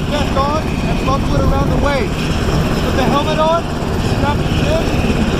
life vest on and buckle it around the waist. Put the helmet on, strap it in,